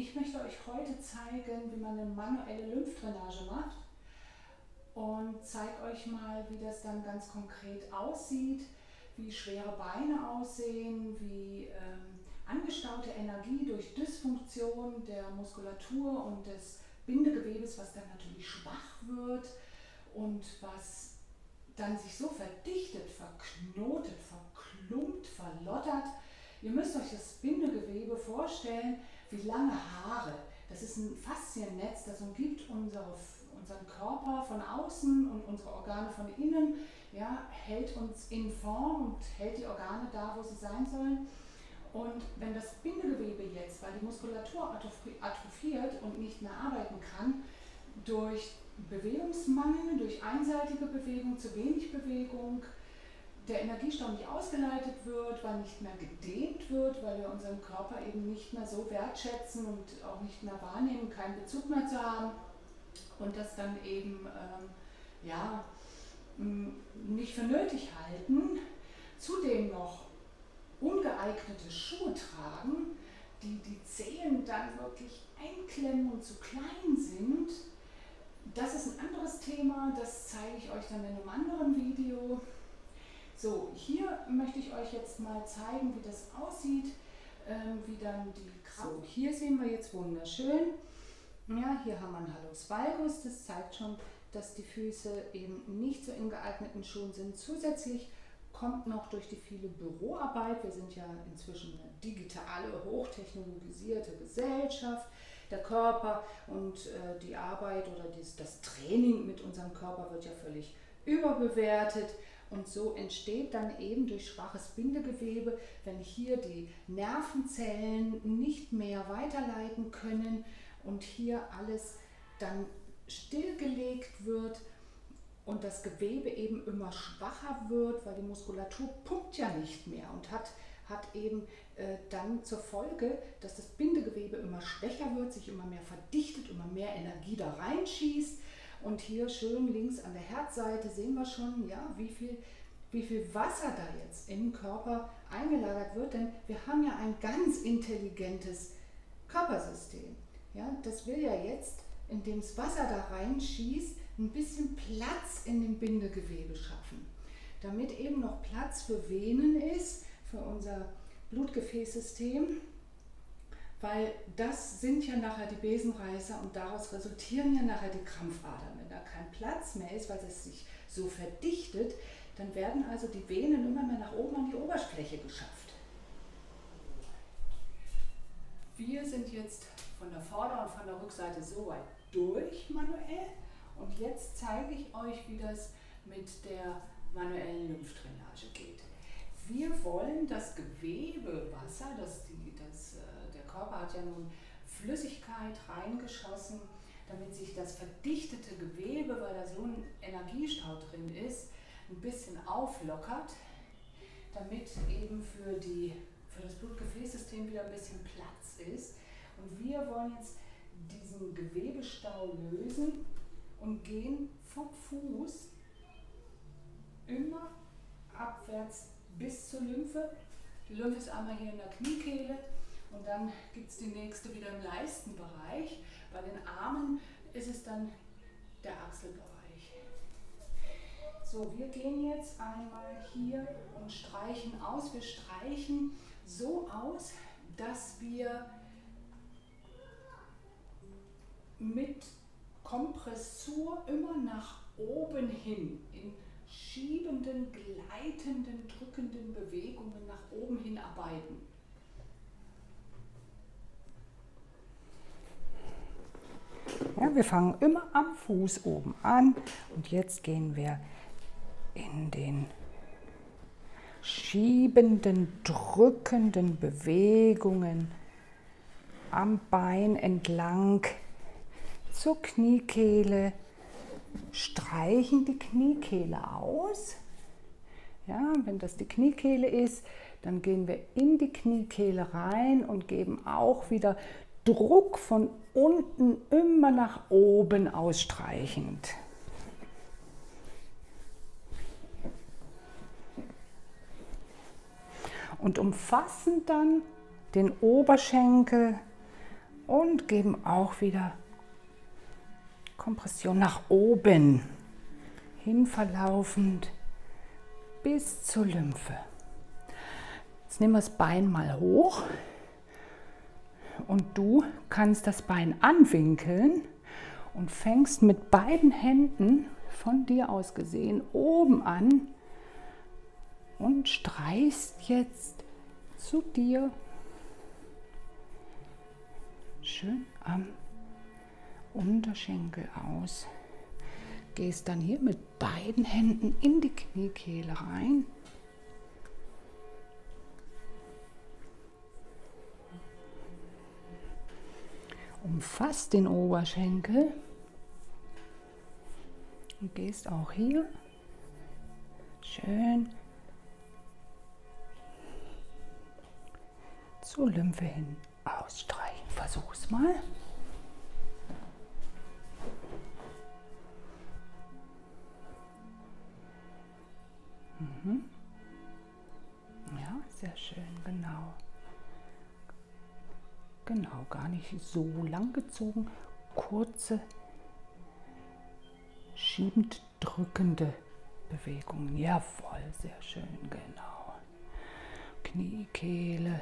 Ich möchte euch heute zeigen, wie man eine manuelle Lymphdrainage macht und zeige euch mal, wie das dann ganz konkret aussieht, wie schwere Beine aussehen, wie ähm, angestaute Energie durch Dysfunktion der Muskulatur und des Bindegewebes, was dann natürlich schwach wird und was dann sich so verdichtet, verknotet, verklumpt, verlottert. Ihr müsst euch das Bindegewebe vorstellen wie lange Haare. Das ist ein Fasziennetz, das umgibt unsere, unseren Körper von außen und unsere Organe von innen, ja, hält uns in Form und hält die Organe da, wo sie sein sollen. Und wenn das Bindegewebe jetzt, weil die Muskulatur atrophiert und nicht mehr arbeiten kann, durch Bewegungsmangel, durch einseitige Bewegung, zu wenig Bewegung, der Energiestau nicht ausgeleitet wird, weil nicht mehr gedehnt wird, weil wir unseren Körper eben nicht mehr so wertschätzen und auch nicht mehr wahrnehmen, keinen Bezug mehr zu haben und das dann eben ähm, ja, nicht für nötig halten, zudem noch ungeeignete Schuhe tragen, die die Zehen dann wirklich einklemmen und zu klein sind. Das ist ein anderes Thema, das zeige ich euch dann in einem anderen Video. So, hier möchte ich euch jetzt mal zeigen, wie das aussieht, ähm, wie dann die Kraft. So, hier sehen wir jetzt wunderschön. Ja, hier haben wir einen Hallus Valgus, das zeigt schon, dass die Füße eben nicht so in geeigneten Schuhen sind. Zusätzlich kommt noch durch die viele Büroarbeit, wir sind ja inzwischen eine digitale, hochtechnologisierte Gesellschaft, der Körper und äh, die Arbeit oder dies, das Training mit unserem Körper wird ja völlig überbewertet. Und so entsteht dann eben durch schwaches Bindegewebe, wenn hier die Nervenzellen nicht mehr weiterleiten können und hier alles dann stillgelegt wird, und das Gewebe eben immer schwacher wird, weil die Muskulatur pumpt ja nicht mehr und hat, hat eben äh, dann zur Folge, dass das Bindegewebe immer schwächer wird, sich immer mehr verdichtet, immer mehr Energie da reinschießt. Und hier schön links an der Herzseite sehen wir schon, ja, wie viel, wie viel Wasser da jetzt im Körper eingelagert wird, denn wir haben ja ein ganz intelligentes Körpersystem. Ja, das will ja jetzt, indem es Wasser da reinschießt, ein bisschen Platz in dem Bindegewebe schaffen, damit eben noch Platz für Venen ist, für unser Blutgefäßsystem, weil das sind ja nachher die Besenreißer und daraus resultieren ja nachher die Krampfadern. Wenn da kein Platz mehr ist, weil es sich so verdichtet, dann werden also die Venen immer mehr nach oben an die Oberfläche geschafft. Wir sind jetzt von der Vorder- und von der Rückseite so weit durch manuell und jetzt zeige ich euch, wie das mit der manuellen Lymphdrainage geht. Wir wollen das Gewebe Wasser, das die, das, äh, Körper hat ja nun Flüssigkeit reingeschossen, damit sich das verdichtete Gewebe, weil da so ein Energiestau drin ist, ein bisschen auflockert, damit eben für, die, für das Blutgefäßsystem wieder ein bisschen Platz ist. Und wir wollen jetzt diesen Gewebestau lösen und gehen vom Fuß immer abwärts bis zur Lymphe. Die Lymphe ist einmal hier in der Kniekehle und dann gibt es die nächste wieder im Leistenbereich. Bei den Armen ist es dann der Achselbereich. So, wir gehen jetzt einmal hier und streichen aus. Wir streichen so aus, dass wir mit Kompressur immer nach oben hin, in schiebenden, gleitenden, drückenden Bewegungen nach oben hin arbeiten. Ja, wir fangen immer am Fuß oben an und jetzt gehen wir in den schiebenden, drückenden Bewegungen am Bein entlang zur Kniekehle, streichen die Kniekehle aus. Ja, wenn das die Kniekehle ist, dann gehen wir in die Kniekehle rein und geben auch wieder Druck von unten immer nach oben ausstreichend. Und umfassen dann den Oberschenkel und geben auch wieder Kompression nach oben, hin verlaufend bis zur Lymphe. Jetzt nehmen wir das Bein mal hoch und du kannst das Bein anwinkeln und fängst mit beiden Händen von dir aus gesehen oben an und streichst jetzt zu dir schön am Unterschenkel aus. Gehst dann hier mit beiden Händen in die Kniekehle rein. Umfasst den Oberschenkel und gehst auch hier schön zur Lymphe hin ausstreichen. Versuch's mal. Mhm. Ja, sehr schön, genau. Genau, gar nicht so lang gezogen. Kurze, schiebend drückende Bewegungen. Jawohl, sehr schön, genau. Kniekehle.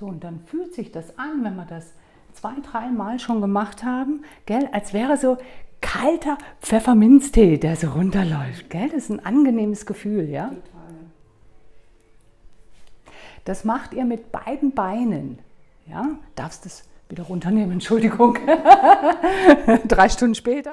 So, und dann fühlt sich das an, wenn wir das zwei, dreimal schon gemacht haben, gell, als wäre so kalter Pfefferminztee, der so runterläuft. Gell? Das ist ein angenehmes Gefühl, ja? Das macht ihr mit beiden Beinen. Ja? Darfst es wieder runternehmen, Entschuldigung. Drei Stunden später.